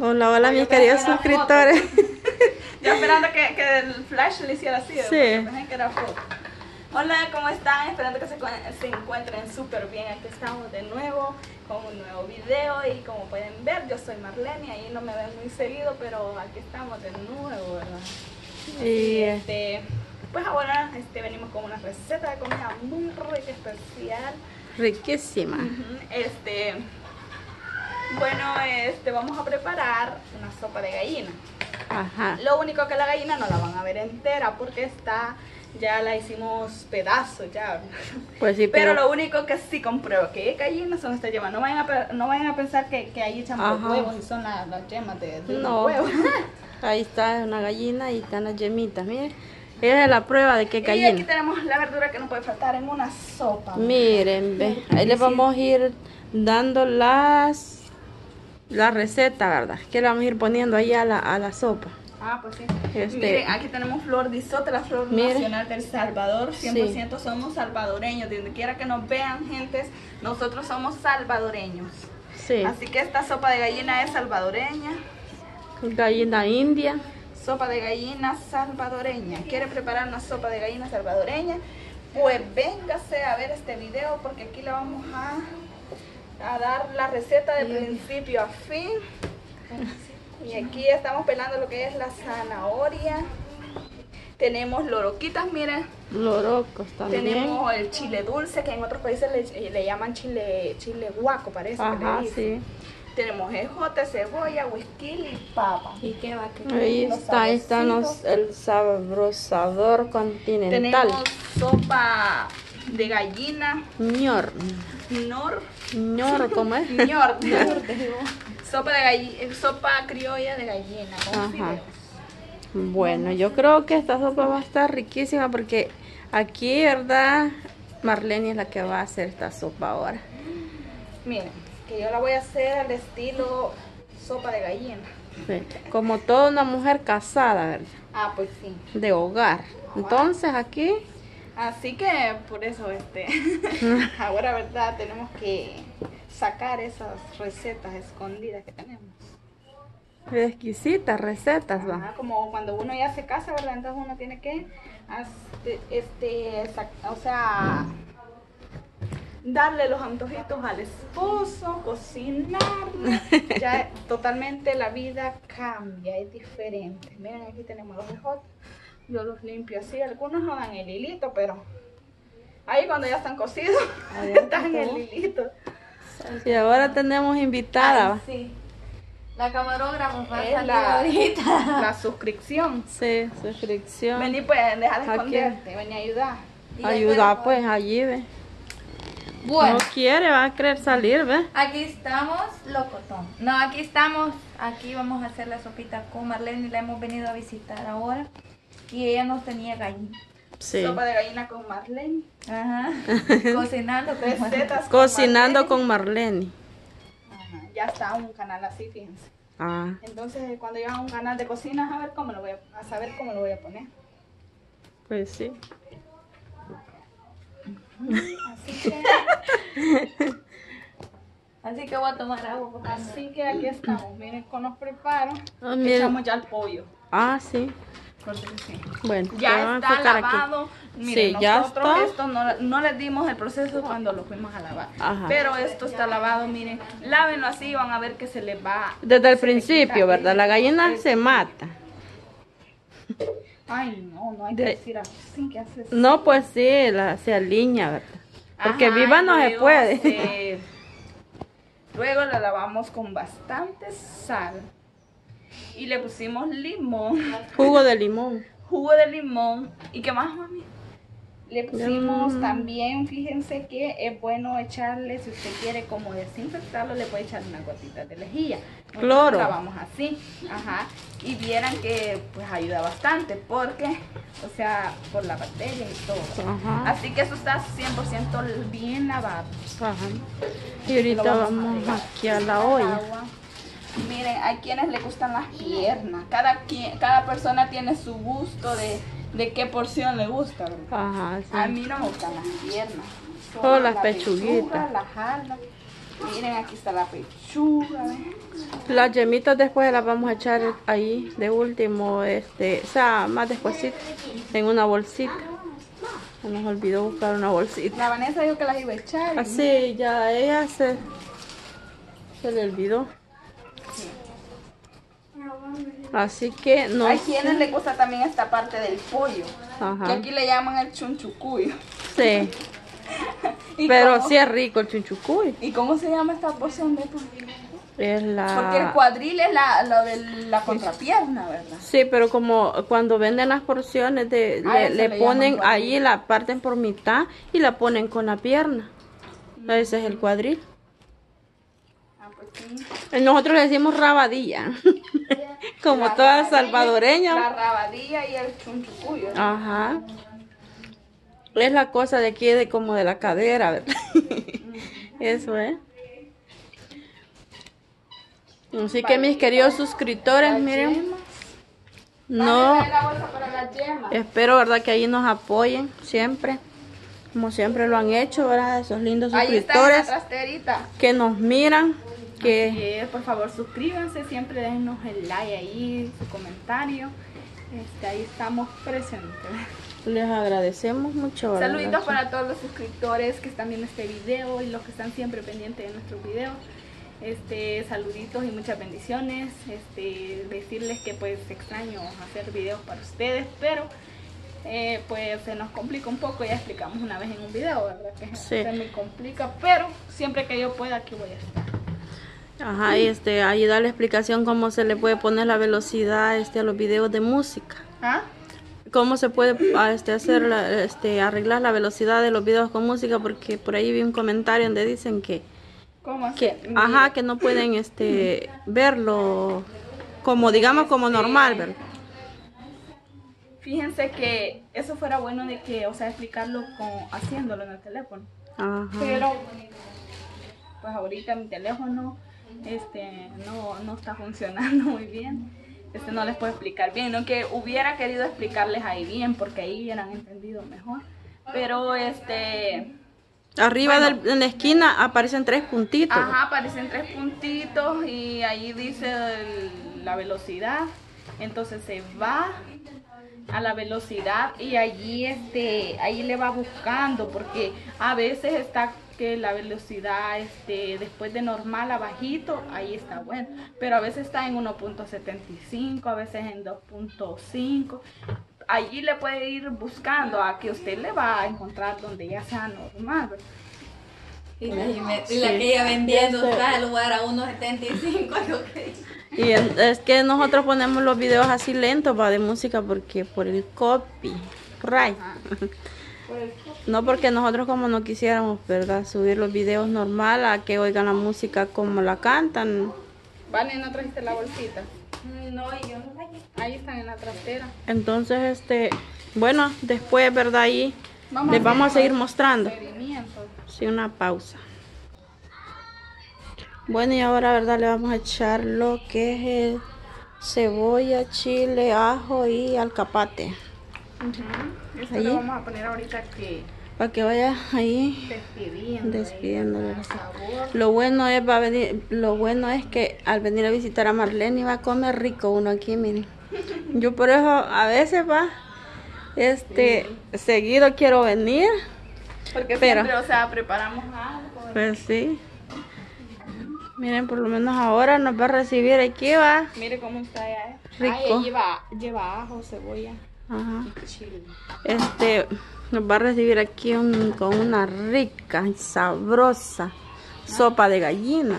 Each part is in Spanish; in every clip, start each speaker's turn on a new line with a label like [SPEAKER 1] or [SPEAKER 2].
[SPEAKER 1] Hola, hola mis queridos suscriptores.
[SPEAKER 2] ya esperando que, que, el flash le hiciera así. Sí. Que era foto. Hola, ¿cómo están? Esperando que se, se encuentren súper bien. Aquí estamos de nuevo con un nuevo video y como pueden ver, yo soy Marlene, ahí no me ven muy seguido, pero aquí estamos de nuevo, ¿verdad? Y este, pues ahora este, venimos con una receta de comida muy rica, especial.
[SPEAKER 1] Riquísima.
[SPEAKER 2] Este, bueno, este, vamos a preparar una sopa de gallina. Ajá. Lo único que la gallina no la van a ver entera porque está, ya la hicimos pedazos ya. Pues sí, pero... lo único que sí compruebo que gallina son estas yemas. No vayan a, no vayan a pensar que, que ahí echan huevos y son las, yemas de, de no. huevos.
[SPEAKER 1] ahí está una gallina y están las yemitas, miren. Esa es la prueba de que gallina.
[SPEAKER 2] Y aquí tenemos la verdura que no puede faltar en una sopa.
[SPEAKER 1] Miren, ve. Ahí les vamos a ir dando las la receta, ¿verdad? Que le vamos a ir poniendo ahí a la, a la sopa.
[SPEAKER 2] Ah, pues sí. Este, Miren, aquí tenemos flor de la flor nacional del Salvador. 100% somos salvadoreños. donde quiera que nos vean, gentes, nosotros somos salvadoreños. Sí. Así que esta sopa de gallina es salvadoreña.
[SPEAKER 1] Gallina india.
[SPEAKER 2] Sopa de gallina salvadoreña. ¿Quiere preparar una sopa de gallina salvadoreña? Pues véngase a ver este video porque aquí le vamos a a dar la receta de principio a fin. Y aquí estamos pelando lo que es la zanahoria. Tenemos loroquitas, miren.
[SPEAKER 1] Lorocos también.
[SPEAKER 2] Tenemos el chile dulce, que en otros países le, llaman chile chile guaco, parece. Ajá, sí. Tenemos ejote, cebolla, whisky y papa.
[SPEAKER 1] ¿Y qué va? Ahí está, ahí está el sabrosador continental.
[SPEAKER 2] Tenemos sopa de gallina.
[SPEAKER 1] Ñor.
[SPEAKER 2] Ñor.
[SPEAKER 1] Ñor, ¿cómo es?
[SPEAKER 2] Ñor. sopa de gallina, sopa criolla de gallina Ajá.
[SPEAKER 1] Bueno, yo creo que esta sopa va a estar riquísima porque aquí, ¿verdad? Marlene es la que va a hacer esta sopa ahora.
[SPEAKER 2] Miren, que yo la voy a hacer al estilo sopa de gallina.
[SPEAKER 1] Sí, como toda una mujer casada, ¿verdad?
[SPEAKER 2] Ah, pues sí.
[SPEAKER 1] De hogar. Entonces aquí
[SPEAKER 2] Así que por eso, este, ahora verdad, tenemos que sacar esas recetas escondidas que tenemos.
[SPEAKER 1] Exquisitas recetas,
[SPEAKER 2] ¿va? como cuando uno ya se casa, ¿verdad? Entonces uno tiene que, este, o sea, darle los antojitos al esposo, cocinar, ya totalmente la vida cambia, es diferente. Miren, aquí tenemos los ejotes yo los limpio así. Algunos no dan el hilito, pero ahí cuando ya están cocidos, dan el hilito.
[SPEAKER 1] Y ahora tenemos invitada.
[SPEAKER 2] sí. La camarógrafa va a la, ahorita. La suscripción.
[SPEAKER 1] Sí, suscripción.
[SPEAKER 2] Vení pues, deja de esconderte, vení a ayudar.
[SPEAKER 1] Ayuda pues, allí ve. Bueno. No quiere, va a querer salir, ¿ve?
[SPEAKER 2] Aquí estamos, locotón. No, aquí estamos, aquí vamos a hacer la sopita con Marlene y la hemos venido a visitar ahora y ella no tenía gallina. Sí. Sopa de gallina con Marlene. Ajá. Cocinando con Recetas
[SPEAKER 1] Cocinando con Marlene.
[SPEAKER 2] Ajá. Ya está un canal así, fíjense. Ah. Entonces, cuando yo haga un canal de cocina, a ver cómo lo voy a, a saber cómo lo voy a poner.
[SPEAKER 1] Pues sí.
[SPEAKER 2] Así que Así que voy a tomar agua. Así que aquí estamos. Miren cómo nos preparo. Ah, echamos ya el pollo.
[SPEAKER 1] Ah, sí. Bueno,
[SPEAKER 2] ya está lavado. Miren, sí, nosotros esto no, no les dimos el proceso cuando lo fuimos a lavar. Pero esto está lavado, miren. Lávenlo así y van a ver que se les va.
[SPEAKER 1] Desde el principio, ¿verdad? La gallina se mata.
[SPEAKER 2] Ay, no, no hay que decir así. ¿Qué haces?
[SPEAKER 1] No, pues sí, la, se alinea, ¿verdad? Porque viva no se puede.
[SPEAKER 2] luego la lavamos con bastante sal y le pusimos limón.
[SPEAKER 1] Jugo de limón.
[SPEAKER 2] Jugo de limón. ¿Y qué más, mami? Le pusimos también, fíjense que es bueno echarle, si usted quiere como desinfectarlo, le puede echar una gotita de lejía.
[SPEAKER 1] Cloro.
[SPEAKER 2] vamos así, ajá. Y vieran que pues ayuda bastante porque, o sea, por la bacteria y todo. Ajá. Así que eso está 100% bien lavado. Ajá.
[SPEAKER 1] Y ahorita vamos aquí a la olla.
[SPEAKER 2] Miren, hay quienes le gustan las piernas. Cada, cada persona tiene su gusto de, de qué porción le gusta. Ajá, A mí no me gustan las piernas.
[SPEAKER 1] Solo las pechuguitas.
[SPEAKER 2] las alas. Miren, aquí está la pechuga.
[SPEAKER 1] Las yemitas después las vamos a echar ahí de último, este, o sea, más despuesito, en una bolsita. Se nos olvidó buscar una bolsita.
[SPEAKER 2] La Vanessa dijo que las iba a echar.
[SPEAKER 1] Así, ya ella se, se le olvidó. Así que no
[SPEAKER 2] Hay quienes le gusta también esta parte del pollo.
[SPEAKER 1] Ajá.
[SPEAKER 2] Que aquí le llaman el chunchucuyo.
[SPEAKER 1] Sí,
[SPEAKER 2] ¿Y
[SPEAKER 1] pero
[SPEAKER 2] cómo-
[SPEAKER 1] sí es rico el chunchucuy.
[SPEAKER 2] ¿Y cómo se llama esta porción de pollo?
[SPEAKER 1] Es la...
[SPEAKER 2] Porque el cuadril es la, lo de la contrapierna, ¿verdad?
[SPEAKER 1] Sí, pero como cuando venden las porciones, de,
[SPEAKER 2] Ah,
[SPEAKER 1] le, le
[SPEAKER 2] le
[SPEAKER 1] ponen ahí, la parten por mitad y la ponen con la pierna. Ese es el cuadril.
[SPEAKER 2] Ah, pues sí.
[SPEAKER 1] Eh, Nosotros le decimos rabadilla, como
[SPEAKER 2] La
[SPEAKER 1] toda salvadoreña.
[SPEAKER 2] La rabadilla y el chunchucuyo. ¿no?
[SPEAKER 1] Ajá. Es la cosa de aquí, de como de la cadera, ¿verdad? Eso es. Así que mis queridos suscriptores, miren, no, espero, ¿verdad? Que ahí nos apoyen siempre, como siempre lo han hecho, ¿verdad? Esos lindos suscriptores que nos miran, que
[SPEAKER 2] Así es, por favor suscríbanse, siempre déjenos el like ahí, su comentario. Este, ahí estamos presentes.
[SPEAKER 1] les agradecemos mucho.
[SPEAKER 2] Saluditos para todos los suscriptores que están viendo este video y los que están siempre pendientes de nuestros videos. Este, saluditos y muchas bendiciones. Este, decirles que pues extraño hacer videos para ustedes, pero eh, pues se nos complica un poco, ya explicamos una vez en un video, ¿verdad? Que
[SPEAKER 1] Sí.
[SPEAKER 2] se me complica, pero siempre que yo pueda aquí voy a estar.
[SPEAKER 1] Ajá, y este, ahí da la explicación cómo se le puede poner la velocidad este, a los videos de música.
[SPEAKER 2] ¿Ah?
[SPEAKER 1] cómo se puede ah, este, hacer la- este, arreglar la velocidad de los videos con música porque por ahí vi un comentario donde dicen que,
[SPEAKER 2] ¿Cómo
[SPEAKER 1] que
[SPEAKER 2] hacer?
[SPEAKER 1] ajá que no pueden este verlo como digamos como normal ¿verdad?
[SPEAKER 2] Fíjense que eso fuera bueno de que, o sea, explicarlo con, haciéndolo en el teléfono.
[SPEAKER 1] Ajá.
[SPEAKER 2] Pero, pues ahorita mi teléfono este, no, no está funcionando muy bien. Este no les puedo explicar bien, no que hubiera querido explicarles ahí bien porque ahí hubieran entendido mejor. Pero este,
[SPEAKER 1] arriba
[SPEAKER 2] Bueno.
[SPEAKER 1] en la esquina aparecen tres puntitos
[SPEAKER 2] ajá, aparecen tres puntitos y ahí dice el- la velocidad. Entonces se va a la velocidad y allí este ahí le va buscando porque a veces está que la velocidad este después de normal a bajito ahí está bueno pero a veces está en 1.75 a veces en 2.5 allí le puede ir buscando a que usted le va a encontrar donde ya sea normal ¿verdad?
[SPEAKER 3] Y la, Jimé- y la que ella vendiendo está el lugar a 1.75. yo creí.
[SPEAKER 1] Y en- es que nosotros ponemos los videos así lentos va de música porque por el copy right no porque nosotros como no quisiéramos verdad subir los videos normal a que oigan la música como la cantan
[SPEAKER 2] Vale, ¿no trajiste la bolsita?
[SPEAKER 3] No, y yo no.
[SPEAKER 2] Ahí están en la trastera.
[SPEAKER 1] Entonces, este, bueno, después, ¿verdad? Ahí
[SPEAKER 2] Vamos
[SPEAKER 1] les
[SPEAKER 2] a
[SPEAKER 1] vamos a
[SPEAKER 2] hacer
[SPEAKER 1] seguir mostrando. Sí, una pausa. Bueno, y ahora, ¿verdad? Le vamos a echar lo que es el cebolla, chile, ajo y alcapate.
[SPEAKER 2] Esto
[SPEAKER 1] Ahí.
[SPEAKER 2] lo vamos a poner ahorita que
[SPEAKER 1] Para que vaya ahí
[SPEAKER 2] despidiendo. el sabor.
[SPEAKER 1] Lo bueno es va a venir, lo bueno es que al venir a visitar a Marlene va a comer rico uno aquí, miren. Yo por eso a veces va, este, seguido quiero venir.
[SPEAKER 2] Porque
[SPEAKER 1] Pero-
[SPEAKER 2] siempre, o sea, preparamos algo.
[SPEAKER 1] Pues sí. Miren, por lo menos ahora nos va a recibir aquí, va.
[SPEAKER 2] Mire cómo está ya. eh.
[SPEAKER 1] Rico.
[SPEAKER 2] Ay, lleva, lleva ajo, cebolla
[SPEAKER 1] Ajá.
[SPEAKER 2] chile.
[SPEAKER 1] Este, nos va a recibir aquí un- con una rica y sabrosa sopa de gallina.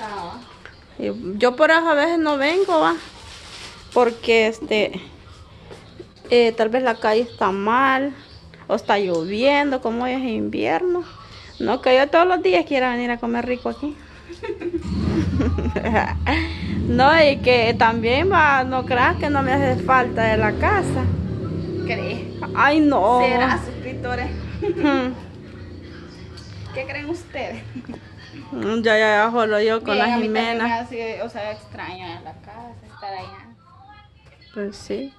[SPEAKER 2] Ah,
[SPEAKER 1] Yo por eso a veces no vengo, va. Porque este, eh, tal vez la calle está mal o está lloviendo, como hoy es invierno. No que yo todos los días quiera venir a comer rico aquí. no, y que también va, no creas que no me hace falta de la casa.
[SPEAKER 2] ¿Cree?
[SPEAKER 1] Ay, no.
[SPEAKER 2] ¿Será, suscriptores?
[SPEAKER 1] Mm,
[SPEAKER 2] ¿Qué creen ustedes?
[SPEAKER 1] Ya, ya, ya, jolo yo con
[SPEAKER 2] Bien,
[SPEAKER 1] la
[SPEAKER 2] a mí también me
[SPEAKER 1] Jimena.
[SPEAKER 2] hace, o sea, extraña la casa, estar allá.
[SPEAKER 1] Pues sí.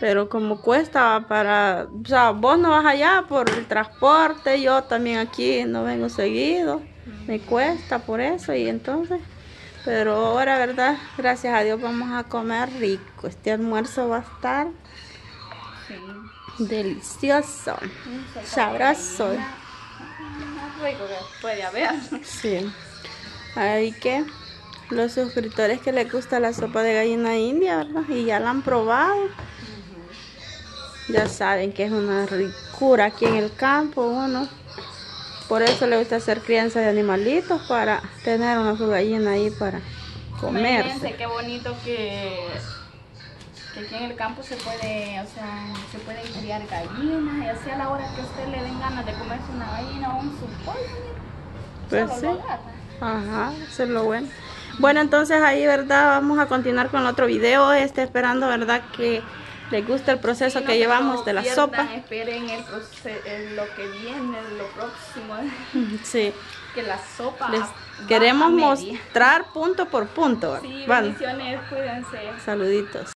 [SPEAKER 1] Pero como cuesta para, o sea, vos no vas allá por el transporte, yo también aquí no vengo seguido. Me cuesta por eso y entonces, pero ahora, ¿verdad? Gracias a Dios vamos a comer rico. Este almuerzo va a estar delicioso, sabroso.
[SPEAKER 2] Más rico que puede haber.
[SPEAKER 1] Sí. Ahí que los suscriptores que les gusta la sopa de gallina india, ¿verdad? Y ya la han probado. Ya saben que es una ricura aquí en el campo, uno. Por eso le gusta hacer crianza de animalitos para tener una su gallina ahí para comerse.
[SPEAKER 2] Imagínense qué bonito que, que aquí en el campo se puede, o sea, se pueden criar gallinas y así a la hora que a usted le den ganas de comerse una gallina o un su pollo, mira,
[SPEAKER 1] Pues sí. Ajá, eso es lo bueno. Bueno, entonces ahí, ¿verdad? Vamos a continuar con el otro video. Este, esperando, ¿verdad? Que les guste el proceso
[SPEAKER 2] Sí, no
[SPEAKER 1] que llevamos de la
[SPEAKER 2] pierdan,
[SPEAKER 1] sopa.
[SPEAKER 2] Esperen el el- lo que viene, lo próximo,
[SPEAKER 1] Sí.
[SPEAKER 2] que la sopa
[SPEAKER 1] Les queremos mostrar punto por punto.
[SPEAKER 2] Sí,
[SPEAKER 1] Bueno,
[SPEAKER 2] bendiciones, cuídense.
[SPEAKER 1] saluditos.